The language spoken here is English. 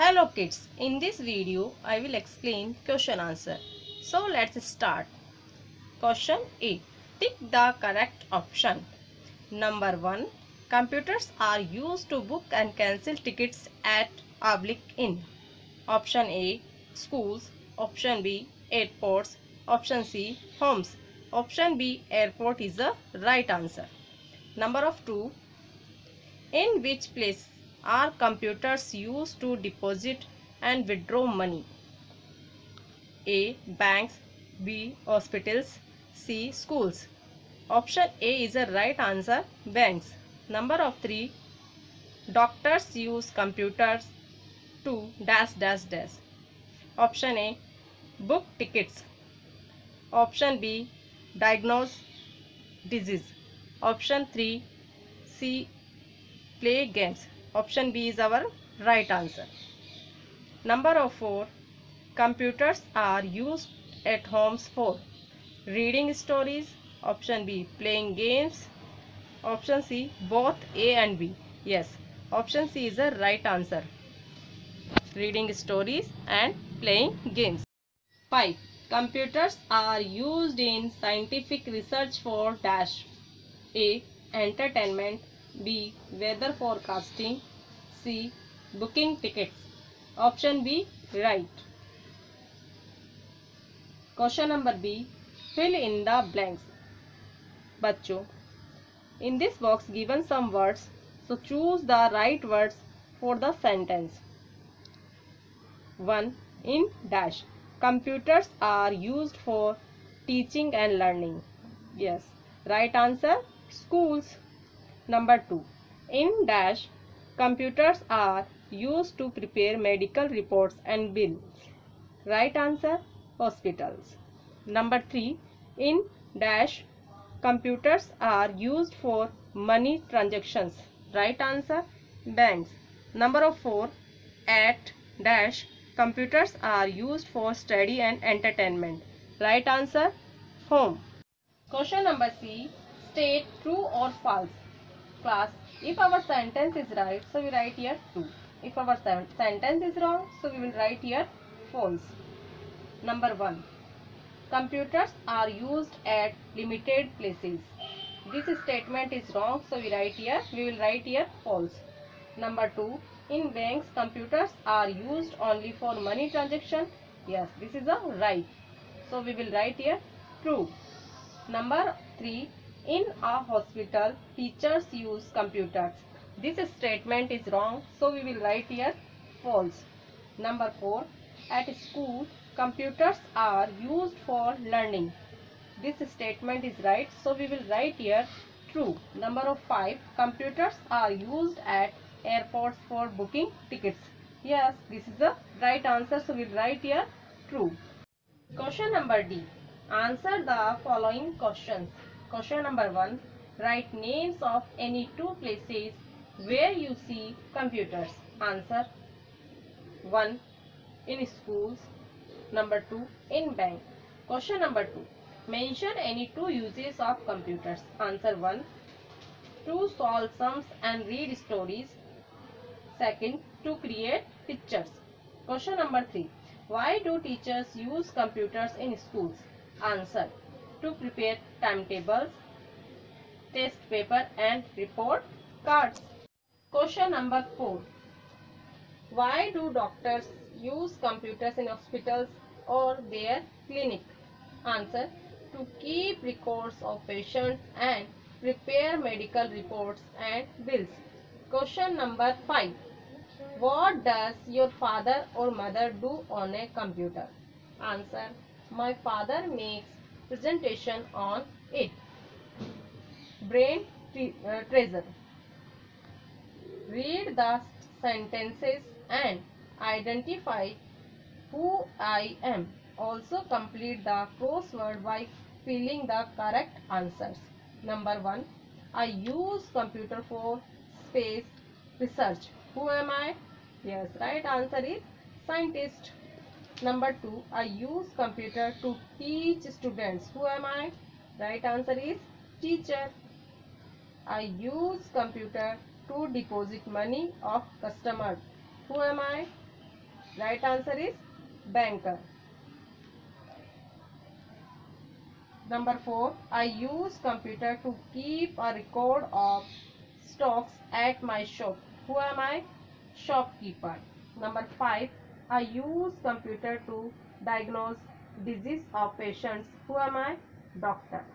Hello kids, in this video I will explain question answer. So let's start. Question A. Tick the correct option. Number 1. Computers are used to book and cancel tickets at oblique in. Option A. Schools. Option B. Airports. Option C. Homes. Option B. Airport is the right answer. Number of 2. In which place are computers used to deposit and withdraw money? A. Banks B. Hospitals C. Schools Option A is the right answer. Banks. Number of 3. Doctors use computers to dash dash dash. Option A. Book tickets. Option B. Diagnose disease. Option 3. C. Play games. Option B is our right answer. Number of 4. Computers are used at homes for reading stories. Option B. Playing games. Option C. Both A and B. Yes. Option C is the right answer. Reading stories and playing games. 5. Computers are used in scientific research for dash. A. Entertainment. B. Weather forecasting. C. Booking tickets. Option B. Right. Question number B. Fill in the blanks. बच्चों in this box given some words so choose the right words for the sentence 1 in dash computers are used for teaching and learning yes right answer schools number 2 in dash computers are used to prepare medical reports and bills right answer hospitals. Number 3 in dash computers are used for money transactions. Right answer banks. Number 4 at dash computers are used for study and entertainment. Right answer home. Question number c state true or false class if our sentence is right so we write here true if our sentence is wrong so we will write here false number 1 Computers are used at limited places. This statement is wrong. So we write here. We will write here false. Number 2. In banks, computers are used only for money transaction. Yes, this is a right. So we will write here true. Number 3. In a hospital, teachers use computers. This statement is wrong. So we will write here false. Number 4. At school, computers are used for learning. This statement is right. So we will write here true. Number of 5. Computers are used at airports for booking tickets. Yes, this is the right answer. So we will write here true. Question number D. Answer the following questions. Question number 1. Write names of any two places where you see computers. Answer 1 in schools. Number 2. In bank. Question number 2. Mention any two uses of computers. Answer 1. To solve sums and read stories. Second. To create pictures. Question number 3. Why do teachers use computers in schools? Answer. To prepare timetables, test paper and report cards. Question number 4. Why do doctors use computers in hospitals or their clinic? Answer. To keep records of patients and prepare medical reports and bills. Question number 5. What does your father or mother do on a computer? Answer. My father makes presentation on it. Brain uh, treasure. Read the sentences and identify who I am. Also complete the crossword by filling the correct answers. Number 1. I use computer for space research. Who am I? Yes, right answer is scientist. Number 2. I use computer to teach students. Who am I? Right answer is teacher. I use computer to deposit money of customer. Who am I? Right answer is banker. Number 4. I use computer to keep a record of stocks at my shop. Who am I? Shopkeeper. Number 5. I use computer to diagnose disease of patients. Who am I? Doctor.